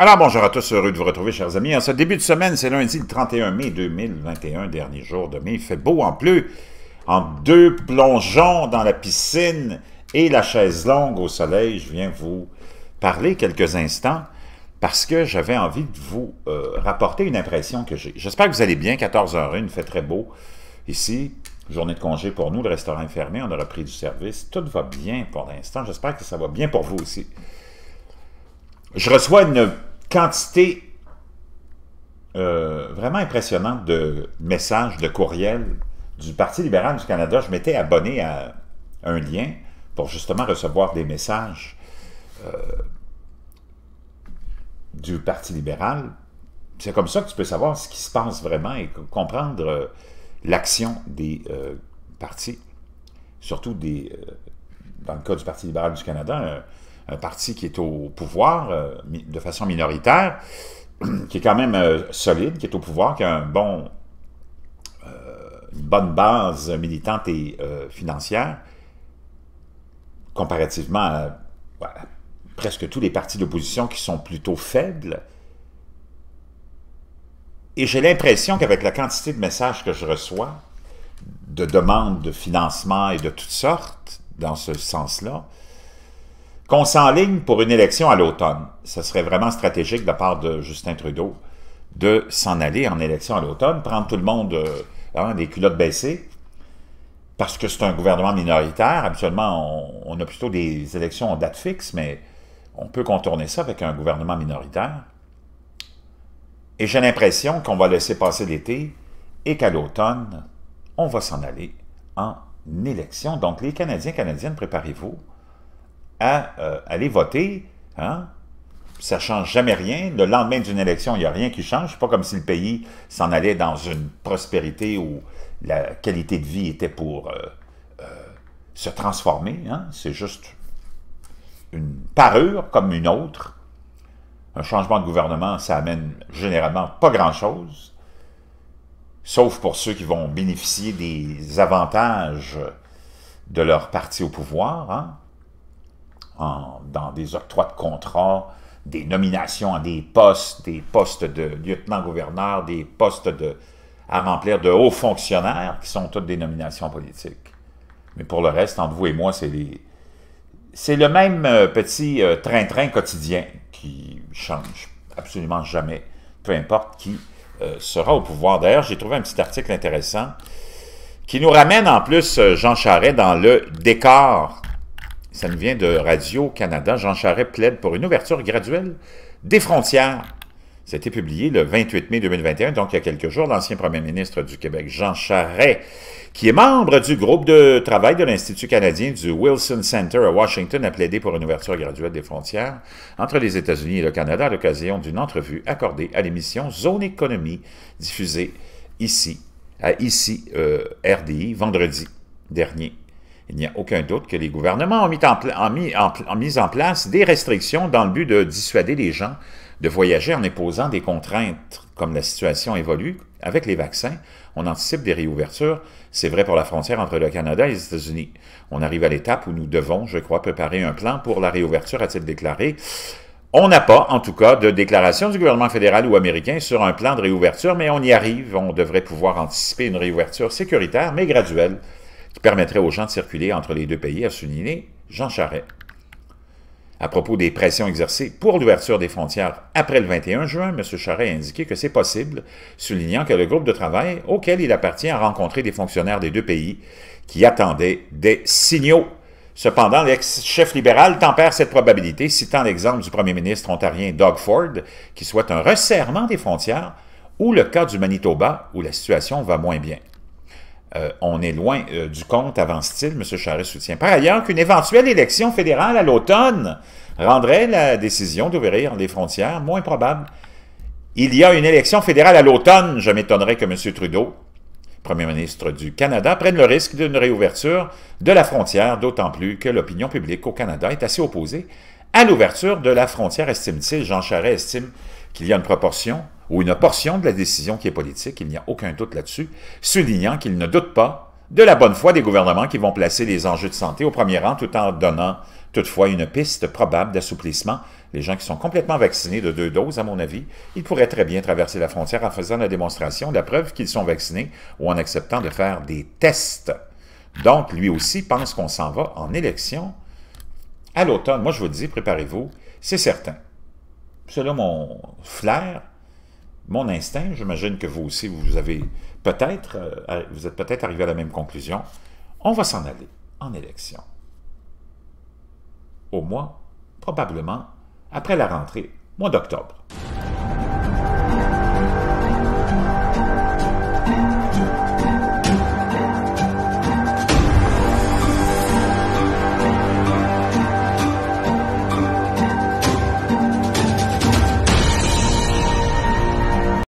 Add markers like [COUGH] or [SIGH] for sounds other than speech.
Alors, bonjour à tous, heureux de vous retrouver, chers amis. En ce début de semaine, c'est lundi, le 31 mai 2021, dernier jour de mai. Il fait beau en plus, en deux plongeons dans la piscine et la chaise longue au soleil. Je viens vous parler quelques instants parce que j'avais envie de vous euh, rapporter une impression que j'ai. J'espère que vous allez bien, 14h01, il fait très beau ici. Journée de congé pour nous, le restaurant est fermé, on a repris du service. Tout va bien pour l'instant. J'espère que ça va bien pour vous aussi. Je reçois une quantité euh, vraiment impressionnante de messages, de courriels du Parti libéral du Canada. Je m'étais abonné à un lien pour justement recevoir des messages euh, du Parti libéral. C'est comme ça que tu peux savoir ce qui se passe vraiment et comprendre euh, l'action des partis, surtout des, dans le cas du Parti libéral du Canada, un parti qui est au pouvoir euh, de façon minoritaire, [CLEARS THROAT] qui est quand même euh, solide, qui est au pouvoir, qui a euh, une bonne base militante et financière, comparativement à, presque tous les partis d'opposition qui sont plutôt faibles. Et j'ai l'impression qu'avec la quantité de messages que je reçois, de demandes de financement et de toutes sortes, dans ce sens-là, qu'on s'enligne pour une élection à l'automne. Ce serait vraiment stratégique de la part de Justin Trudeau de s'en aller en élection à l'automne, prendre tout le monde euh, des culottes baissées, parce que c'est un gouvernement minoritaire. Habituellement, on, a plutôt des élections en date fixe, mais on peut contourner ça avec un gouvernement minoritaire. Et j'ai l'impression qu'on va laisser passer l'été et qu'à l'automne, on va s'en aller en élection. Donc, les Canadiens, Canadiennes, préparez-vous à euh, aller voter. Hein? Ça ne change jamais rien. Le lendemain d'une élection, il n'y a rien qui change. pas comme si le pays s'en allait dans une prospérité où la qualité de vie était pour euh, euh, se transformer. Hein? C'est juste une parure comme une autre. Un changement de gouvernement, ça amène généralement pas grand-chose, sauf pour ceux qui vont bénéficier des avantages de leur parti au pouvoir. Hein? Dans des octrois de contrats, des nominations à des postes, des postes de lieutenant-gouverneur, des postes à remplir de hauts fonctionnaires, qui sont toutes des nominations politiques. Mais pour le reste, entre vous et moi, c'est C'est le même euh, petit euh, train-train quotidien qui change absolument jamais, peu importe qui euh, sera au pouvoir. D'ailleurs, j'ai trouvé un petit article intéressant qui nous ramène en plus Jean Charest dans le décor ça nous vient de Radio-Canada. Jean Charest plaide pour une ouverture graduelle des frontières. Été publié le 28 mai 2021, donc il y a quelques jours. L'ancien premier ministre du Québec, Jean Charest, qui est membre du groupe de travail de l'Institut canadien du Wilson Center à Washington, a plaidé pour une ouverture graduelle des frontières entre les États-Unis et le Canada à l'occasion d'une entrevue accordée à l'émission Zone Économie, diffusée ici, à ici euh, RDI, vendredi dernier. Il n'y a aucun doute que les gouvernements ont mis en, place des restrictions dans le but de dissuader les gens de voyager en imposant des contraintes comme la situation évolue. Avec les vaccins, on anticipe des réouvertures. C'est vrai pour la frontière entre le Canada et les États-Unis. On arrive à l'étape où nous devons, je crois, préparer un plan pour la réouverture, a-t-il déclaré. On n'a pas, en tout cas, de déclaration du gouvernement fédéral ou américain sur un plan de réouverture, mais on y arrive. On devrait pouvoir anticiper une réouverture sécuritaire, mais graduelle, qui permettrait aux gens de circuler entre les deux pays, a souligné Jean Charest. À propos des pressions exercées pour l'ouverture des frontières après le 21 juin, M. Charest a indiqué que c'est possible, soulignant que le groupe de travail auquel il appartient a rencontré des fonctionnaires des deux pays qui attendaient des signaux. Cependant, l'ex-chef libéral tempère cette probabilité, citant l'exemple du premier ministre ontarien Doug Ford, qui souhaite un resserrement des frontières, ou le cas du Manitoba, où la situation va moins bien. Euh, on est loin euh, du compte, avance-t-il, M. Charest soutient. Par ailleurs, qu'une éventuelle élection fédérale à l'automne rendrait la décision d'ouvrir les frontières moins probable. Il y a une élection fédérale à l'automne, je m'étonnerais que M. Trudeau, Premier ministre du Canada, prenne le risque d'une réouverture de la frontière, d'autant plus que l'opinion publique au Canada est assez opposée à l'ouverture de la frontière, estime-t-il. Jean Charest estime qu'il y a une proportion ou une portion de la décision qui est politique, il n'y a aucun doute là-dessus, soulignant qu'il ne doute pas de la bonne foi des gouvernements qui vont placer les enjeux de santé au premier rang tout en donnant toutefois une piste probable d'assouplissement. Les gens qui sont complètement vaccinés de deux doses, à mon avis, ils pourraient très bien traverser la frontière en faisant la démonstration, la preuve qu'ils sont vaccinés ou en acceptant de faire des tests. Donc, lui aussi pense qu'on s'en va en élection à l'automne. Moi, je vous dis, préparez-vous, c'est certain. Là mon flair, mon instinct. J'imagine que vous aussi, vous avez peut-être, euh, vous êtes peut-être arrivé à la même conclusion. On va s'en aller en élection. Au mois, probablement, après la rentrée, mois d'octobre.